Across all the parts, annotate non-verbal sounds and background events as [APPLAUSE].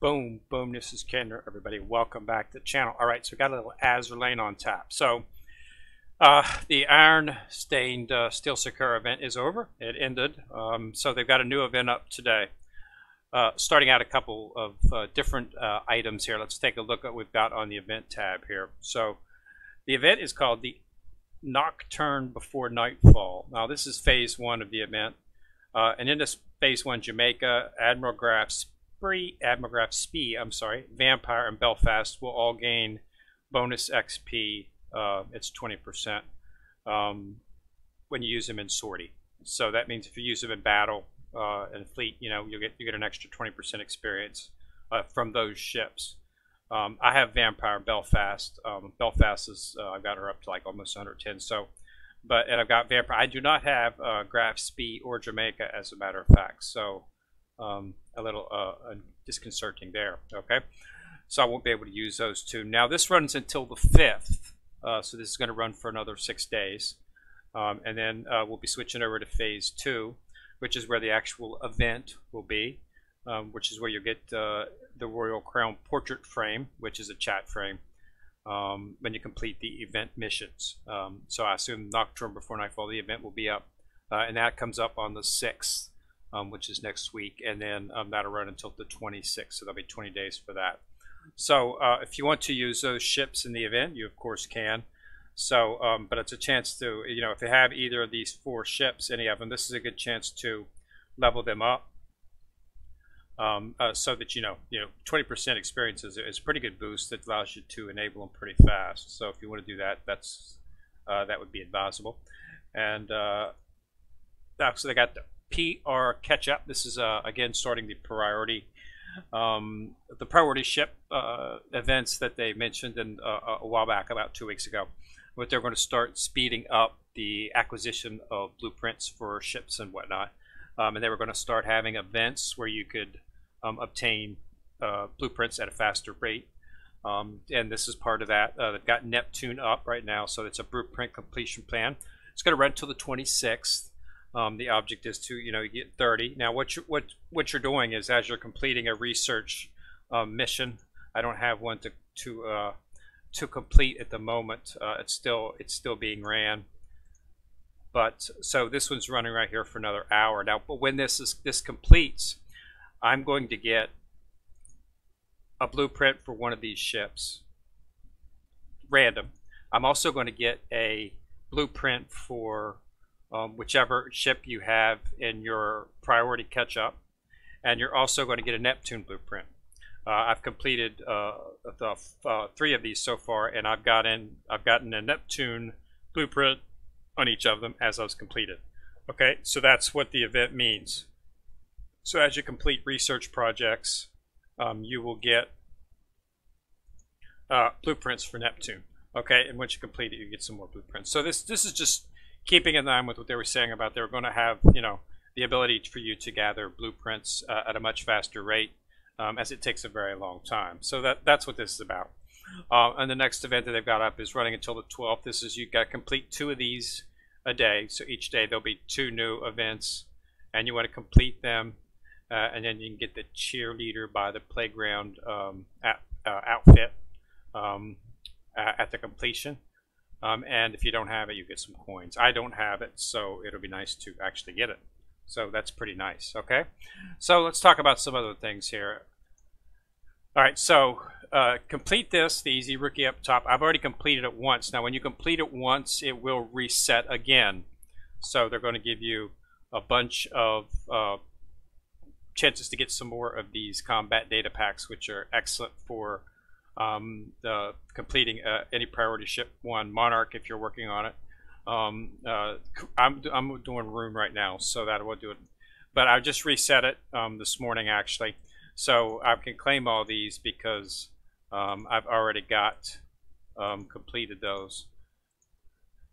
Boom, boom, this is Kenrir, everybody. Welcome back to the channel. All right, so we got a little Azure Lane on tap. So uh, the Iron Stained uh, Steel Secure event is over. It ended. Um, so they've got a new event up today. Uh, starting out a couple of uh, different uh, items here. Let's take a look at what we've got on the event tab here. So the event is called the Nocturne Before Nightfall. Now this is phase one of the event. Uh, and in this phase one, Jamaica, Admiral Graf Spree, Graf Spee, I'm sorry, Vampire, and Belfast will all gain bonus XP. Uh, it's 20% um, when you use them in sortie. So that means if you use them in battle uh, and fleet, you know, you get you get an extra 20% experience uh, from those ships. Um, I have Vampire Belfast. Um, Belfast is uh, I've got her up to like almost 110. So, but and I've got Vampire. I do not have uh, Graf Spee or Jamaica as a matter of fact. So, um, a little uh, disconcerting there. Okay, so I won't be able to use those two. Now this runs until the fifth. Uh, so this is going to run for another six days, um, and then uh, we'll be switching over to phase two, which is where the actual event will be um, which is where you get uh, the Royal Crown portrait frame, which is a chat frame, um, when you complete the event missions. Um, so I assume Nocturne Before Nightfall, the event will be up, uh, and that comes up on the 6th, um, which is next week, and then um, that'll run until the 26th, so there'll be 20 days for that. So uh, if you want to use those ships in the event, you of course can. So, um, but it's a chance to, you know, if you have either of these four ships, any of them, this is a good chance to level them up um, uh, so that you know you know 20% experience is, is, a pretty good boost that allows you to enable them pretty fast. So if you want to do that, that's uh, that would be advisable. And uh, so they got the PR catch up. This is uh, again starting the priority um, the priority ship uh, events that they mentioned in, uh, a while back, about two weeks ago. But they're going to start speeding up the acquisition of blueprints for ships and whatnot. Um, and they were going to start having events where you could um, obtain uh, blueprints at a faster rate. Um, and this is part of that. Uh, they've got Neptune up right now, so it's a blueprint completion plan. It's going to run until the 26th. Um, the object is to, you know, get 30. Now, what you what what you're doing is as you're completing a research um, mission. I don't have one to to uh, to complete at the moment. Uh, it's still it's still being ran. But so this one's running right here for another hour now. But when this is this completes, I'm going to get a blueprint for one of these ships. Random. I'm also going to get a blueprint for um, whichever ship you have in your priority catch-up. And you're also going to get a Neptune blueprint. Uh, I've completed uh, the, uh, three of these so far, and I've gotten I've gotten a Neptune blueprint on each of them as those completed. Okay, so that's what the event means. So as you complete research projects, um, you will get uh, blueprints for Neptune. Okay, and once you complete it, you get some more blueprints. So this this is just keeping in line with what they were saying about they were going to have you know the ability for you to gather blueprints uh, at a much faster rate, um, as it takes a very long time. So that that's what this is about. Uh, and the next event that they've got up is running until the 12th. This is you got to complete two of these a day. So each day there'll be two new events, and you want to complete them uh, and then you can get the cheerleader by the playground um, at, uh, outfit um, at the completion. Um, and if you don't have it, you get some coins. I don't have it, so it'll be nice to actually get it. So that's pretty nice, okay? So let's talk about some other things here. All right, so uh, complete this, the easy rookie up top. I've already completed it once. Now, when you complete it once, it will reset again. So they're going to give you a bunch of uh, chances to get some more of these combat data packs, which are excellent for um, the completing uh, any priority ship one Monarch if you're working on it. Um, uh, I'm I'm doing Roon right now, so that will do it. But I just reset it um, this morning actually, so I can claim all these because um, I've already got um, completed those.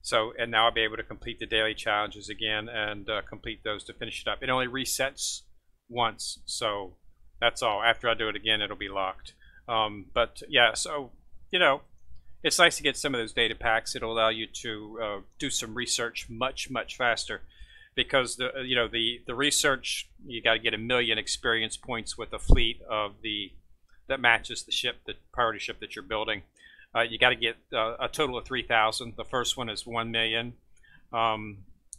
So, and now I'll be able to complete the daily challenges again and uh, complete those to finish it up. It only resets once, so that's all. After I do it again, it'll be locked. Um, but yeah, so you know, it's nice to get some of those data packs. It'll allow you to uh, do some research much much faster because the you know the the research you got to get a million experience points with a fleet of the that matches the ship, the priority ship that you're building. Uh, you got to get uh, a total of 3,000. The first one is 1 million. Um,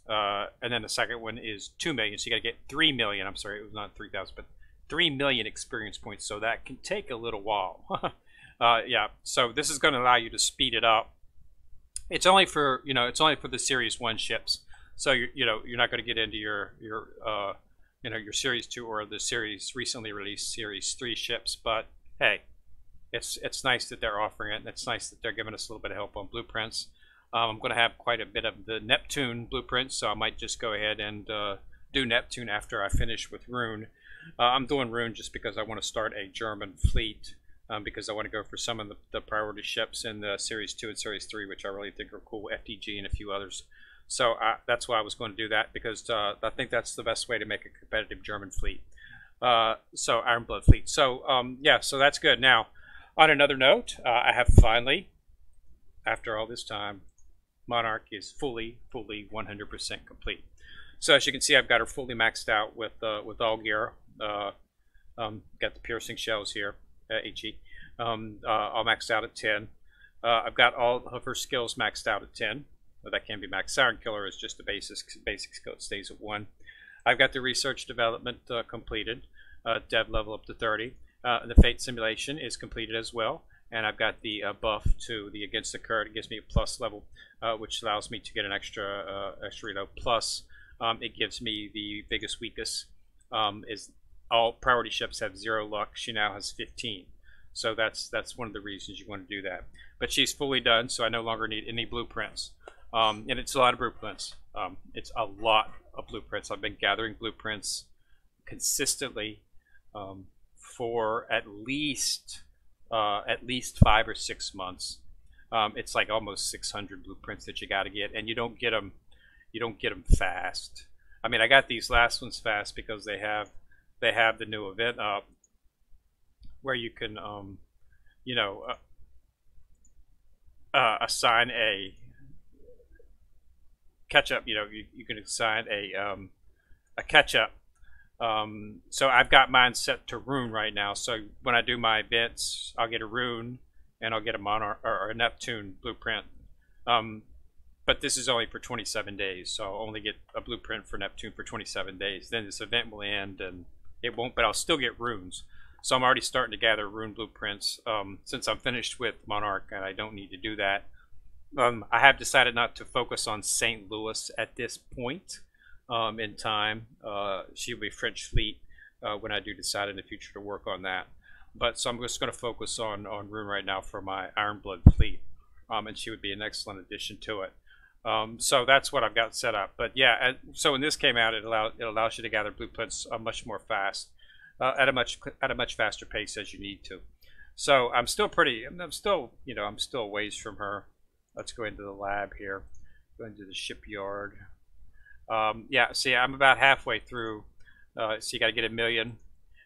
uh, and then the second one is 2 million. So you got to get 3 million. I'm sorry, it was not 3,000, but 3 million experience points. So that can take a little while. [LAUGHS] Uh, yeah, so this is going to allow you to speed it up. It's only for, you know, it's only for the Series 1 ships. So, you, you know, you're not going to get into your, your uh, you know, your Series 2 or the Series recently released Series 3 ships. But, hey, it's it's nice that they're offering it, and it's nice that they're giving us a little bit of help on blueprints. Um, I'm going to have quite a bit of the Neptune blueprints, so I might just go ahead and uh, do Neptune after I finish with Roon. Uh, I'm doing Roon just because I want to start a German fleet, um, because I want to go for some of the, the, priority ships in the Series 2 and Series 3, which I really think are cool, FDG and a few others. So uh, that's why I was going to do that, because uh, I think that's the best way to make a competitive German fleet. Uh, so Ironblood fleet. So um, yeah, so that's good. Now, on another note, uh, I have finally, after all this time, Monarch is fully, fully 100% complete. So as you can see, I've got her fully maxed out with uh, with all gear. Uh, um, got the piercing shells here, uh, HE, um, uh, all maxed out at 10. Uh, I've got all of her skills maxed out at 10. But that can be maxed. Siren Killer is just a basic, basic skill. It stays at 1. I've got the research development uh, completed, dev level up to 30. Uh, the Fate simulation is completed as well, and I've got the uh, buff to the Against the Current. It gives me a plus level, uh, which allows me to get an extra uh, extra reload. Plus, um, it gives me the biggest weakest. Um, is all priority ships have zero luck. She now has 15. So that's that's one of the reasons you want to do that. But she's fully done, so I no longer need any blueprints. Um, and it's a lot of blueprints. Um, it's a lot of blueprints. I've been gathering blueprints consistently. Um, for at least uh, at least five or six months. Um, it's like almost 600 blueprints that you got to get, and you don't get them. You don't get them fast. I mean, I got these last ones fast because they have they have the new event up where you can, um, you know, uh, uh, assign a catch up. You know, you, you can assign a um, a catch up um, so I've got mine set to Roon right now. So when I do my events, I'll get a Roon and I'll get a monarch or a Neptune blueprint. Um, but this is only for 27 days, so I'll only get a blueprint for Neptune for 27 days. Then this event will end and it won't, but I'll still get Roons. So I'm already starting to gather Roon blueprints um, since I'm finished with Monarch and I don't need to do that. Um, I have decided not to focus on St. Louis at this point um, in time. Uh, she will be French fleet uh, when I do decide in the future to work on that. But so I'm just going to focus on on Roon right now for my Ironblood fleet, um, and she would be an excellent addition to it. Um, so that's what I've got set up. But yeah, so when this came out, it allows it allows you to gather blueprints uh, much more fast, uh, at a much at a much faster pace as you need to. So I'm still pretty. I'm still you know I'm still ways from her. Let's go into the lab here. Go into the shipyard. Um, yeah, see, I'm about halfway through. Uh, so you got to get a million,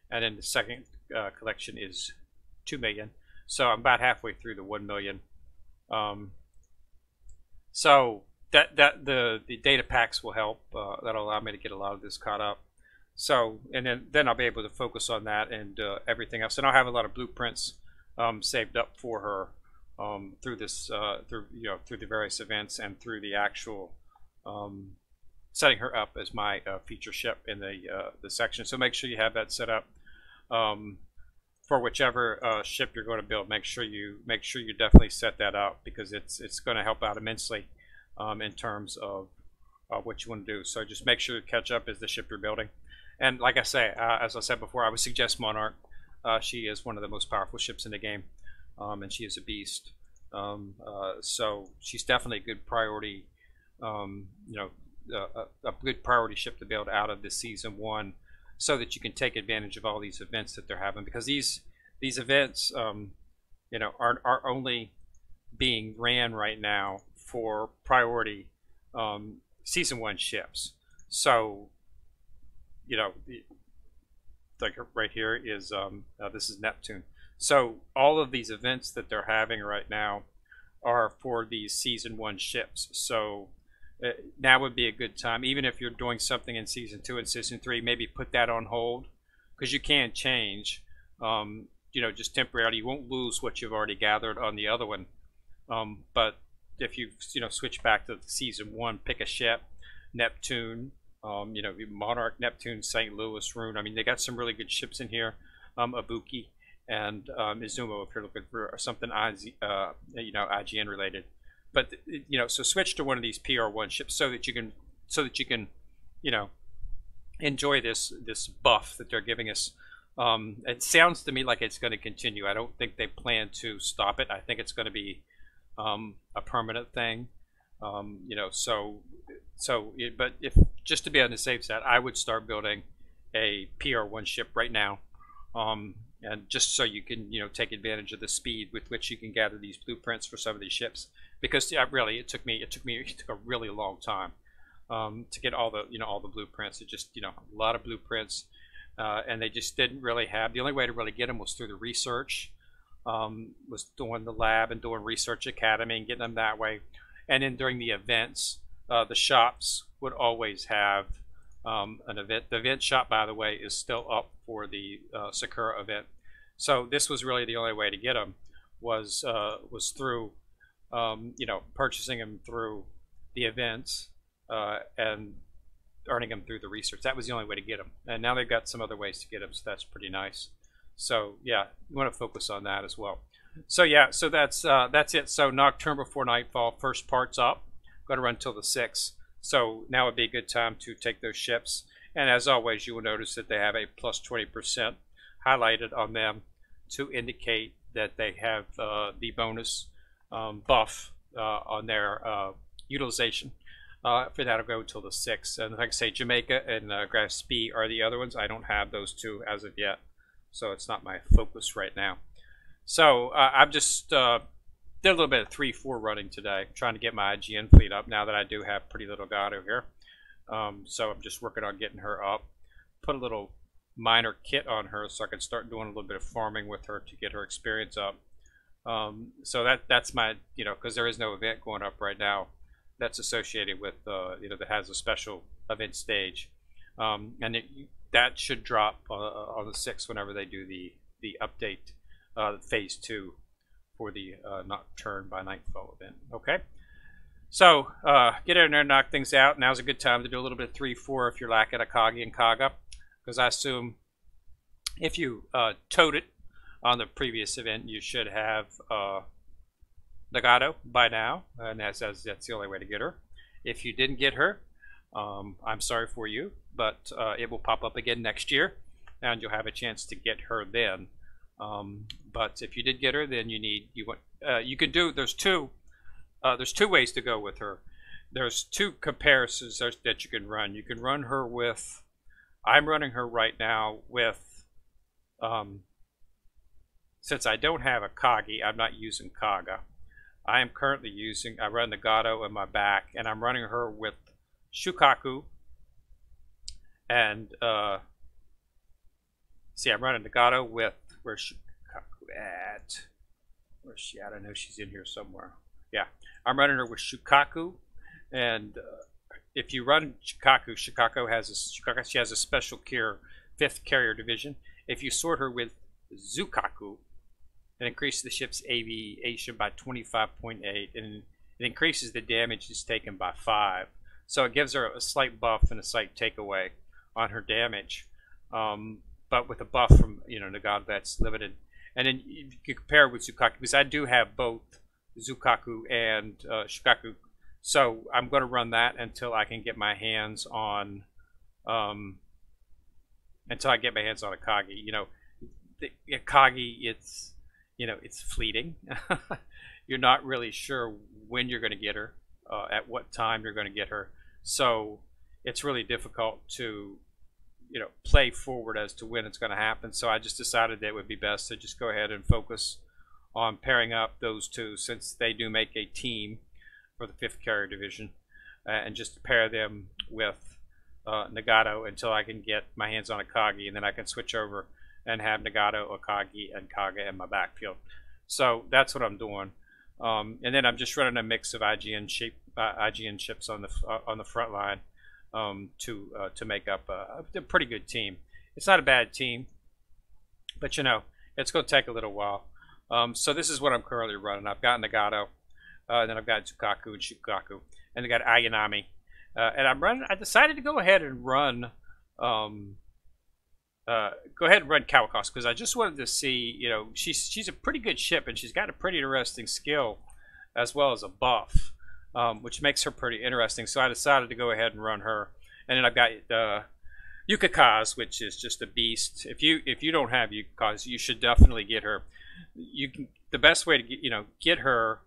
and then the second uh, collection is two million. So I'm about halfway through the one million. Um, so that that the the data packs will help. Uh, that'll allow me to get a lot of this caught up. So and then then I'll be able to focus on that and uh, everything else. And I'll have a lot of blueprints um, saved up for her um, through this uh, through you know through the various events and through the actual um, setting her up as my uh, feature ship in the uh, the section. So make sure you have that set up um, for whichever uh, ship you're going to build. Make sure you make sure you definitely set that up because it's it's going to help out immensely um, in terms of uh, what you want to do. So just make sure to catch up as the ship you're building. And like I say, uh, as I said before, I would suggest Monarch. Uh, she is one of the most powerful ships in the game, um, and she is a beast. Um, so she's definitely a good priority um, you know, a, a good priority ship to build out of this season one so that you can take advantage of all these events that they're having because these these events um, you know are, are only being ran right now for priority um, season one ships so you know like right here is um, uh, this is Neptune so all of these events that they're having right now are for these season one ships so uh, now would be a good time. Even if you're doing something in season two and season three, maybe put that on hold because you can change. Um, you know, just temporarily. You won't lose what you've already gathered on the other one. Um, but if you you know switch back to season one, pick a ship, Neptune, um, you know, Monarch, Neptune, St. Louis, Roon. I mean, they got some really good ships in here. Um, Ibuki and um, Izumo if you're looking for something uh, you know IJN related. But you know, so switch to one of these PR1 ships so that you can so that you can you know enjoy this this buff that they're giving us. Um, it sounds to me like it's going to continue. I don't think they plan to stop it. I think it's going to be a permanent thing. Um, you know, so so but if just to be on the safe side, I would start building a PR1 ship right now. Um, and just so you can you know take advantage of the speed with which you can gather these blueprints for some of these ships because yeah, really it took me it took me [LAUGHS] it took a really long time um, to get all the you know all the blueprints. It just you know a lot of blueprints, uh, and they just didn't really have. The only way to really get them was through the research, um, was doing the lab and doing research academy and getting them that way, and then during the events, uh, the shops would always have um, an event. The event shop, by the way, is still up for the uh, Sakura event. So this was really the only way to get them was uh, was through um, you know purchasing them through the events uh, and earning them through the research. That was the only way to get them. And now they've got some other ways to get them, so that's pretty nice. So yeah, you want to focus on that as well. So yeah, so that's uh, that's it. So Nocturne before Nightfall, first part's up. Going to run till the 6th. So now would be a good time to take those ships. And as always, you will notice that they have a plus 20% highlighted on them to indicate that they have uh, the bonus um, buff uh, on their uh, utilization. Uh, for that, I'll go until the 6th. And like I say, Jamaica and uh, Graf Spee are the other ones. I don't have those two as of yet, so it's not my focus right now. So uh, I'm just uh, did a little bit of 3-4 running today, trying to get my IJN fleet up now that I do have pretty little Gato here. Um, so I'm just working on getting her up. Put a little minor kit on her so I can start doing a little bit of farming with her to get her experience up. Um, so that that's my, you know, because there is no event going up right now that's associated with uh, you know that has a special event stage, um, and it, that should drop uh, on the sixth whenever they do the the update uh, phase two for the uh, Nocturne by Nightfall event. Okay, so uh, get in there knock things out. Now's a good time to do a little bit of three four if you're lacking Akagi and Kaga, because I assume if you uh, towed it on the previous event, you should have Nagato by now, and that's, that's the only way to get her. If you didn't get her, um, I'm sorry for you, but uh, it will pop up again next year, and you'll have a chance to get her then. Um, but if you did get her, then you need you want uh, you can do. There's two. Uh, there's two ways to go with her. There's two comparisons that you can run. You can run her with. I'm running her right now with. Um, since I don't have Akagi, I'm not using Kaga. I am currently using, I run the Gato in my back, and I'm running her with Shoukaku. And, uh, see, I'm running the Gato with, where's Shoukaku at? Where's she at? I know she's in here somewhere. Yeah, I'm running her with Shoukaku. And uh, if you run Shoukaku, Shoukaku has a, Shoukaku, she has a special cure, fifth carrier division. If you sort her with Zuikaku, it increases the ship's aviation by 25.8 and it increases the damage it's taken by 5. So it gives her a slight buff and a slight takeaway on her damage. Um, but with a buff from, you know, Nagato that's limited. And then you can compare with Zuikaku because I do have both Zuikaku and uh, Shoukaku. So I'm going to run that until I can get my hands on, um, until I get my hands on Akagi. You know, the Akagi, it's you know, it's fleeting. [LAUGHS] you're not really sure when you're going to get her, uh, at what time you're going to get her. So it's really difficult to, you know, play forward as to when it's going to happen. So I just decided that it would be best to just go ahead and focus on pairing up those two since they do make a team for the fifth carrier division uh, and just pair them with uh, Nagato until I can get my hands on a Akagi and then I can switch over and have Nagato, Akagi, and Kaga in my backfield. So that's what I'm doing. Um, and then I'm just running a mix of IJN shape, uh, IJN ships on the uh, on the front line um, to uh, to make up a, a, pretty good team. It's not a bad team, but you know it's going to take a little while. Um, so this is what I'm currently running. I've got Nagato, uh, then I've got Zuikaku and Shoukaku, and I got Ayanami. Uh, and I'm running. I decided to go ahead and run. Um, uh, go ahead and run Kawakaze because I just wanted to see. You know, she's she's a pretty good ship and she's got a pretty interesting skill, as well as a buff, um, which makes her pretty interesting. So I decided to go ahead and run her. And then I've got uh, Yukikaze, which is just a beast. If you if you don't have Yukikaze, you should definitely get her. You can the best way to get you know get her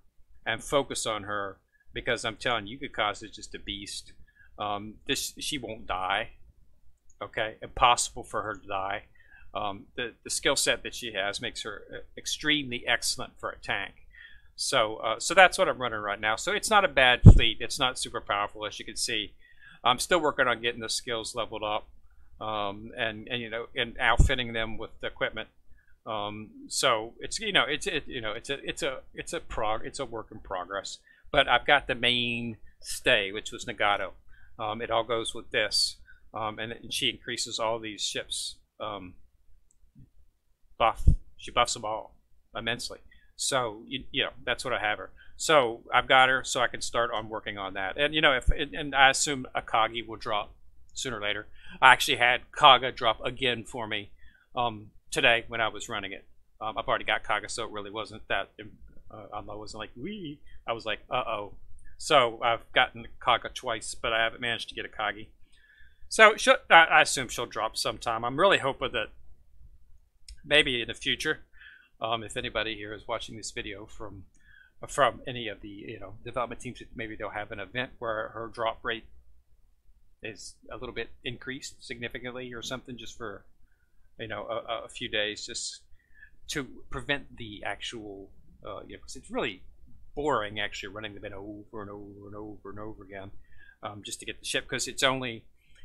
and focus on her because I'm telling you, Yukikaze is just a beast. Um, this she won't die. Okay, impossible for her to die. Um, the the skill set that she has makes her uh, extremely excellent for a tank. So uh, so that's what I'm running right now. So it's not a bad fleet. It's not super powerful as you can see. I'm still working on getting the skills leveled up um, and and you know and outfitting them with the equipment. Um, so it's you know it's it, you know it's a it's a it's a prog it's a work in progress. But I've got the main stay, which was Nagato. Um, it all goes with this, um, and, she increases all these ships um, buff. She buffs them all immensely. So you, you know that's what I have her. So I've got her, so I can start on working on that. And you know if and, I assume Akagi will drop sooner or later. I actually had Kaga drop again for me um, today when I was running it. Um, I've already got Kaga, so it really wasn't that. Uh, I wasn't like we. I was like, uh oh. So I've gotten Kaga twice, but I haven't managed to get a Akagi. So I, assume she'll drop sometime. I'm really hoping that maybe in the future, um, if anybody here is watching this video from from any of the you know development teams, maybe they'll have an event where her drop rate is a little bit increased significantly or something just for you know a, a few days just to prevent the actual uh, you know because it's really boring actually running the bit over and over and over and over again um, just to get the ship because it's only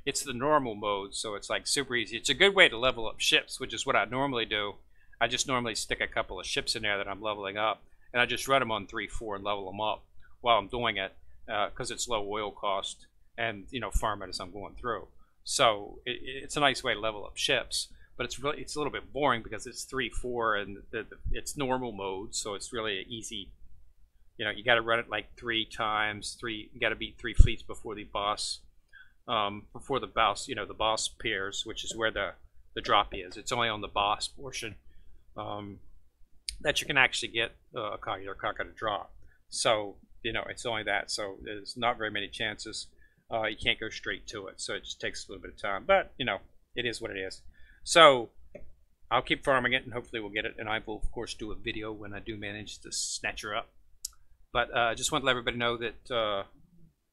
it's the normal mode so it's like super easy it's a good way to level up ships which is what I normally do I just normally stick a couple of ships in there that I'm leveling up and I just run them on 3 4 and level them up while I'm doing it because uh, it's low oil cost and you know farm it as I'm going through. So it, it's a nice way to level up ships, but it's really it's a little bit boring because it's three four and the, the, it's normal mode, so it's really easy. You know, you got to run it like three times. Three, you got to beat three fleets before the boss, um, before the boss. You know, the boss appears, which is where the the drop is. It's only on the boss portion um, that you can actually get uh, Akagi or Kaga to drop. So you know, it's only that. So there's not very many chances uh, you can't go straight to it. So it just takes a little bit of time. But, you know, it is what it is. So I'll keep farming it and hopefully we'll get it. And I will, of course, do a video when I do manage to snatch her up. But I uh, just want to let everybody know that uh,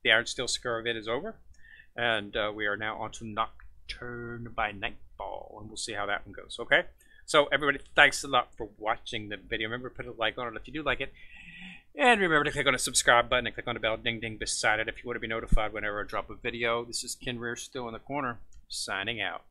the Iron Steel event is over. And uh, we are now on to Nocturne by Nightfall. And we'll see how that one goes, okay? So everybody, thanks a lot for watching the video. Remember, to put a like on it if you do like it. And remember to click on the subscribe button and click on the bell ding ding beside it if you want to be notified whenever I drop a video. This is Kenrir still in the corner, signing out.